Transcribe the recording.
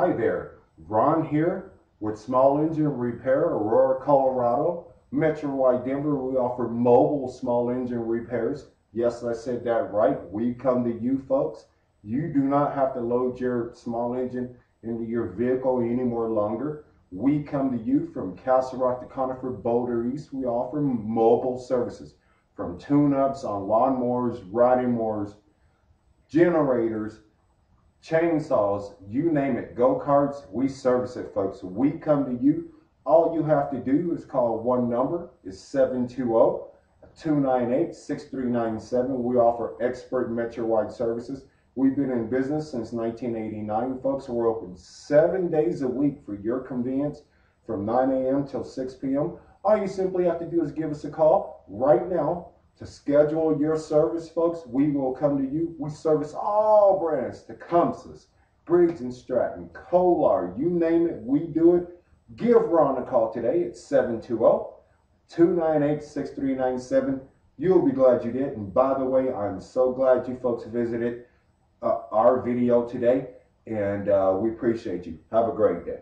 Hi there, Ron here with Small Engine Repair, Aurora, Colorado. Metro Wide Denver, we offer mobile small engine repairs. Yes, I said that right. We come to you folks. You do not have to load your small engine into your vehicle any more longer. We come to you from Castle Rock to Conifer, Boulder East. We offer mobile services from tune-ups on lawnmowers, riding mowers, generators, chainsaws, you name it, go-karts, we service it, folks. We come to you. All you have to do is call one number, is 720-298-6397. We offer expert metro-wide services. We've been in business since 1989, folks. We're open seven days a week for your convenience from 9 a.m. till 6 p.m. All you simply have to do is give us a call right now to schedule your service, folks. We will come to you. We service all brands, Tecumsehs, Briggs and Stratton, Kohler, you name it, we do it. Give Ron a call today at 720-298-6397. You'll be glad you did. And by the way, I'm so glad you folks visited uh, our video today, and uh, we appreciate you. Have a great day.